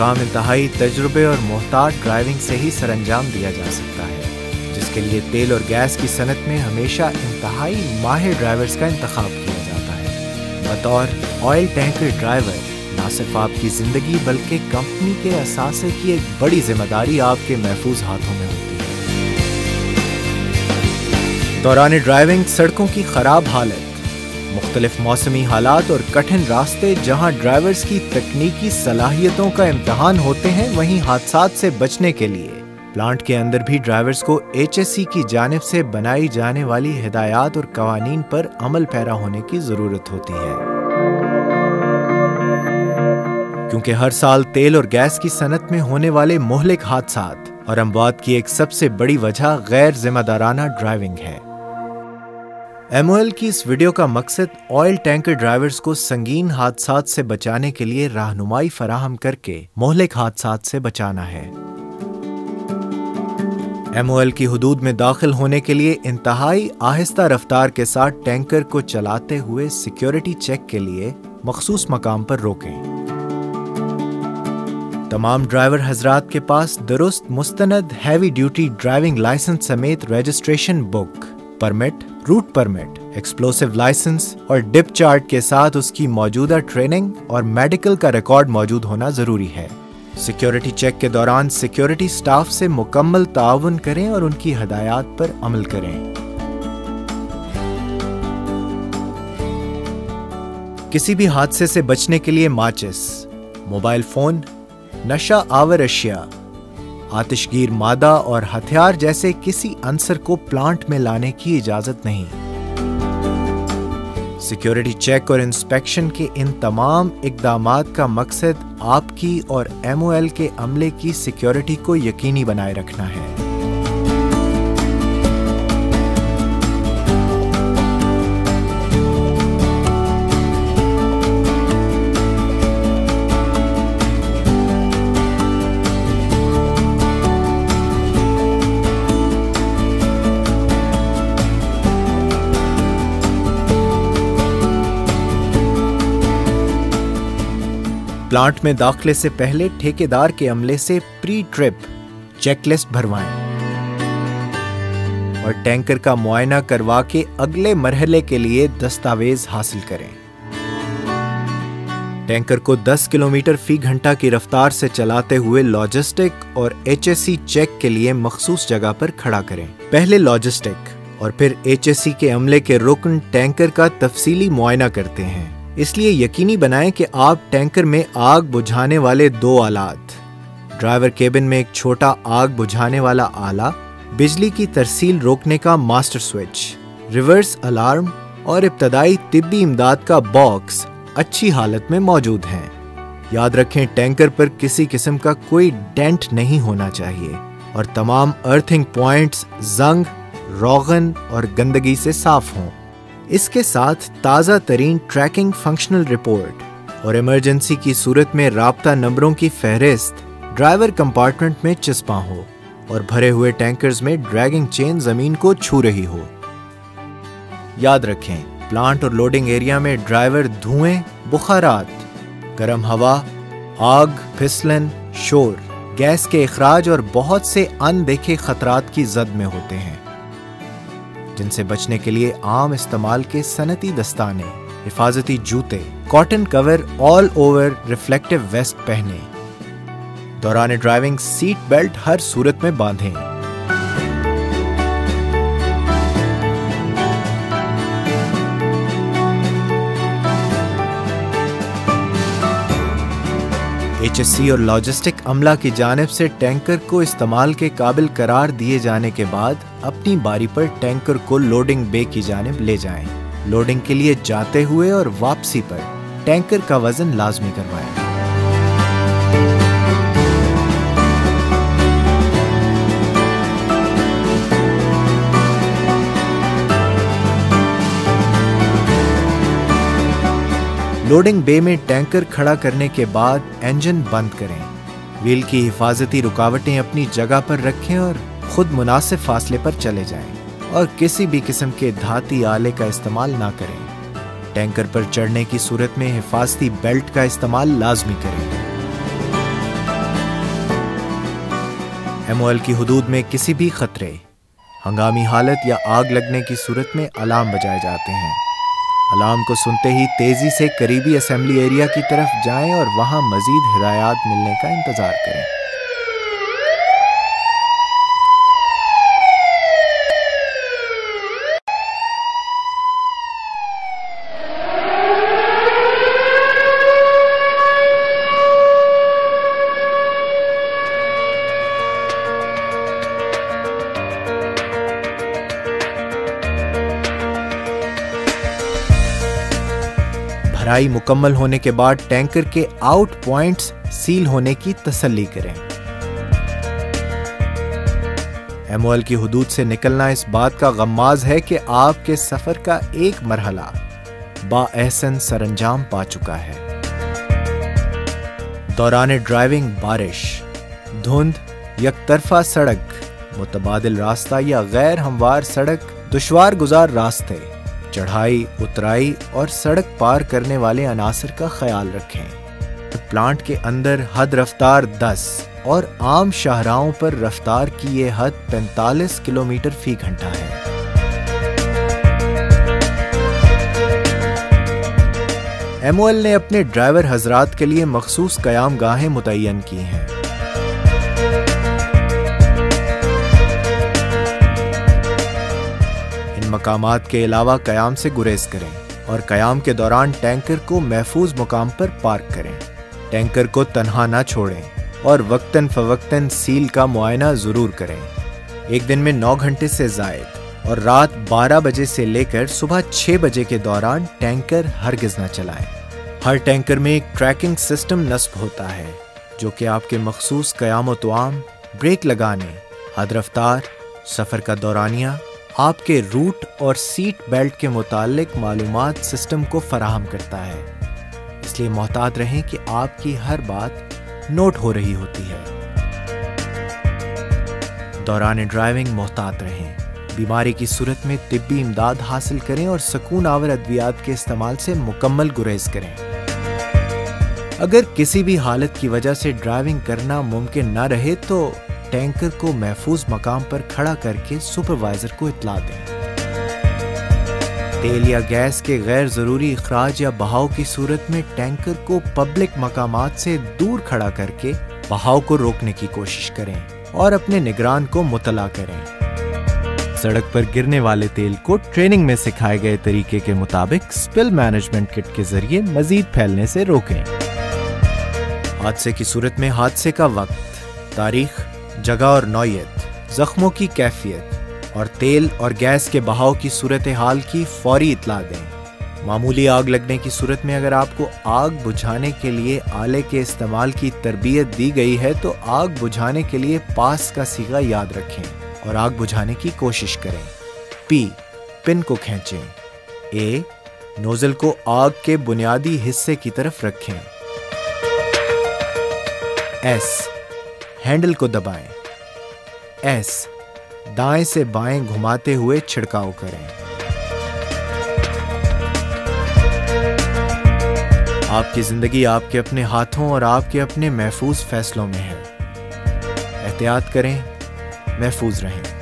کام انتہائی تجربے اور محتاط ڈرائیونگ سے ہی سر انجام دیا جا سکتا ہے، جس کے لیے تیل اور گیس کی صنعت میں ہمیشہ انتہائی ماہر ڈرائیورز کا انتخاب کیا جاتا ہے۔ بطور آئل ٹینکر ڈرائیور، نہ صرف آپ کی زندگی بلکہ کمپنی کے اثاثے کی ایک بڑی ذمہ داری آپ کے محفوظ ہاتھوں میں ہوتی ہے۔ دوران ڈرائیونگ سڑکوں کی خراب حالت مختلف موسمی حالات اور کٹھن راستے جہاں ڈرائیورز کی تکنیکی صلاحیتوں کا امتحان ہوتے ہیں، وہیں حادثات سے بچنے کے لیے۔ پلانٹ کے اندر بھی ڈرائیورز کو ایچ ایس سی کی جانب سے بنائی جانے والی ہدایات اور قوانین پر عمل پیرا ہونے کی ضرورت ہوتی ہے۔ کیونکہ ہر سال تیل اور گیس کی صنعت میں ہونے والے مہلک حادثات اور اموات کی ایک سب سے بڑی وجہ غیر ذمہ دارانہ ڈرائیونگ ہے۔ ایم او ایل کی اس ویڈیو کا مقصد آئل ٹینکر ڈرائیورز کو سنگین حادثات سے بچانے کے لیے رہنمائی فراہم کر کے مہلک حادثات سے بچانا ہے۔ ایم او ایل کی حدود میں داخل ہونے کے لیے انتہائی آہستہ رفتار کے ساتھ ٹینکر کو چلاتے ہوئے سیکیورٹی چیک کے لیے مخصوص مقام پر روکیں۔ تمام ڈرائیور حضرات کے پاس درست، مستند ہیوی ڈیوٹی ڈرائیونگ لائسنس سمیت registration book permit route permit explosive licence اور ڈپ چارٹ کے ساتھ اس کی موجودہ ٹریننگ اور میڈیکل کا ریکارڈ موجود ہونا ضروری ہے۔ سیکیورٹی چیک کے دوران سیکیورٹی سٹاف سے مکمل تعاون کریں اور ان کی ہدایات پر عمل کریں۔ کسی بھی حادثے سے بچنے کے لیے ماچس موبائل فون نشہ آور اشیاء۔ آتشگیر مادہ اور ہتھیار جیسے کسی عنصر کو پلانٹ میں لانے کی اجازت نہیں۔ سیکیورٹی چیک اور انسپیکشن کے ان تمام اقدامات کا مقصد آپ کی اور ایم او ایل کے عملے کی سیکیورٹی کو یقینی بنائے رکھنا ہے۔ پلانٹ میں داخلے سے پہلے ٹھیکیدار کے عملے سے پری ٹرپ، چیک لسٹ بھروائیں۔ اور ٹینکر کا معائنہ کروا کے اگلے مرحلے کے لیے دستاویز حاصل کریں۔ ٹینکر کو دس کلومیٹر فی گھنٹہ کی رفتار سے چلاتے ہوئے لاجسٹک اور ایچ ایس سی چیک کے لیے مخصوص جگہ پر کھڑا کریں۔ پہلے لاجسٹک اور پھر ایچ ایس سی کے عملے کے رکن ٹینکر کا تفصیلی معائنہ کرتے ہیں۔ اس لیے یقینی بنائیں کہ آپ ٹینکر میں آگ بجھانے والے دو آلات، ڈرائیور کیبن میں ایک چھوٹا آگ بجھانے والا آلہ، بجلی کی ترسیل روکنے کا ماسٹر سوئچ، ریورس الارم اور ابتدائی طبی امداد کا باکس اچھی حالت میں موجود ہیں۔ یاد رکھیں ٹینکر پر کسی قسم کا کوئی ڈینٹ نہیں ہونا چاہیے اور تمام ارتھنگ پوائنٹس زنگ، روغن اور گندگی سے صاف ہوں۔ اس کے ساتھ تازہ ترین ٹریکنگ فنکشنل رپورٹ اور ایمرجنسی کی صورت میں رابطہ نمبروں کی فہرست ڈرائیور کمپارٹمنٹ میں چسپاں ہو اور بھرے ہوئے ٹینکرز میں ڈریگنگ چین زمین کو چھو رہی ہو۔ یاد رکھیں پلانٹ اور لوڈنگ ایریا میں ڈرائیور دھوئیں، بخارات، گرم ہوا، آگ، پھسلن، شور، گیس کے اخراج اور بہت سے ان دیکھے خطرات کی زد میں ہوتے ہیں۔ جن سے بچنے کے لیے عام استعمال کے صنعتی دستانے، حفاظتی جوتے cotton coverall over reflective vest پہنے۔ دوران ڈرائیونگ سیٹ بیلٹ ہر صورت میں باندھیں۔ ایچ ایس سی اور لاجسٹک عملہ کی جانب سے ٹینکر کو استعمال کے قابل قرار دیے جانے کے بعد اپنی باری پر ٹینکر کو لوڈنگ بے کی جانب لے جائیں۔ لوڈنگ کے لیے جاتے ہوئے اور واپسی پر ٹینکر کا وزن لازمی کروائیں۔ لوڈنگ بے میں ٹینکر کھڑا کرنے کے بعد انجن بند کریں۔ ویل کی حفاظتی رکاوٹیں اپنی جگہ پر رکھیں اور خود مناسب فاصلے پر چلے جائیں اور کسی بھی قسم کے دھاتی آلے کا استعمال نہ کریں۔ ٹینکر پر چڑھنے کی صورت میں حفاظتی بیلٹ کا استعمال لازمی کریں۔ ایم او ایل کی حدود میں کسی بھی خطرے، ہنگامی حالت یا آگ لگنے کی صورت میں الارم بجائے جاتے ہیں۔ الارم کو سنتے ہی تیزی سے قریبی اسمبلی ایریا کی طرف جائیں اور وہاں مزید ہدایات ملنے کا انتظار کریں۔ بھرائی مکمل ہونے کے بعد ٹینکر کے آؤٹ پوائنٹس سیل ہونے کی تسلی کریں۔ ایم او ایل کی حدود سے نکلنا اس بات کا غماز ہے کہ آپ کے سفر کا ایک مرحلہ با احسن سر انجام پا چکا ہے۔ دوران ڈرائیونگ بارش، دھند یک طرفہ سڑک، متبادل راستہ یا غیر ہموار سڑک دشوار گزار راستے چڑھائی، اترائی اور سڑک پار کرنے والے عناصر کا خیال رکھیں۔ پلانٹ کے اندر حد رفتار دس اور عام شاہراہوں پر رفتار کی یہ حد پینتالیس کلومیٹر فی گھنٹہ ہے۔ ایم او ایل نے اپنے ڈرائیور حضرات کے لیے مخصوص قیام گاہیں متعین کی ہیں۔ مقامات کے علاوہ قیام سے گریز کریں اور قیام کے دوران ٹینکر کو محفوظ مقام پر پارک کریں۔ ٹینکر کو تنہا نہ چھوڑیں اور وقتاً فوقتاً سیل کا معائنہ ضرور کریں۔ ایک دن میں نو گھنٹے سے زائد اور رات بارہ بجے سے لے کر صبح چھ بجے کے دوران ٹینکر ہرگز نہ چلائیں۔ ہر ٹینکر میں ایک ٹریکنگ سسٹم نصب ہوتا ہے، جو کہ آپ کے مخصوص قیام و توام بریک لگانے، حد رفتار، سفر کا دورانیہ آپ کے روٹ اور سیٹ بیلٹ کے متعلق معلومات سسٹم کو فراہم کرتا ہے۔ اس لیے محتاط رہیں کہ آپ کی ہر بات نوٹ ہو رہی ہوتی ہے۔ دوران ڈرائیونگ محتاط رہیں۔ بیماری کی صورت میں طبی امداد حاصل کریں اور سکون آور ادویات کے استعمال سے مکمل گریز کریں۔ اگر کسی بھی حالت کی وجہ سے ڈرائیونگ کرنا ممکن نہ رہے تو ٹینکر کو محفوظ مقام پر کھڑا کر کے سپروائزر کو اطلاع دیں۔ تیل یا گیس کے غیر ضروری اخراج یا بہاؤ کی صورت میں ٹینکر کو پبلک مقامات سے دور کھڑا کر کے بہاؤ کو روکنے کی کوشش کریں اور اپنے نگران کو مطلع کریں۔ سڑک پر گرنے والے تیل کو ٹریننگ میں سکھائے گئے طریقے کے مطابق سپل مینجمنٹ کٹ کے ذریعے مزید پھیلنے سے روکیں۔ حادثے کی صورت میں حادثے کا وقت۔ تاریخ جگہ اور نوعیت، زخموں کی کیفیت اور تیل اور گیس کے بہاؤ کی صورتحال کی فوری اطلاع دیں۔ معمولی آگ لگنے کی صورت میں اگر آپ کو آگ بجھانے کے لیے آلے کے استعمال کی تربیت دی گئی ہے تو آگ بجھانے کے لیے پاس کا سیگا یاد رکھیں اور آگ بجھانے کی کوشش کریں۔ پی، پن کو کھینچیں۔ اے، نوزل کو آگ کے بنیادی حصے کی طرف رکھیں۔ ایس ہینڈل کو دبائیں۔ ایس، دائیں سے بائیں گھماتے ہوئے چھڑکاؤ کریں۔ آپ کی زندگی آپ کے اپنے ہاتھوں اور آپ کے اپنے محفوظ فیصلوں میں ہے۔ احتیاط کریں، محفوظ رہیں۔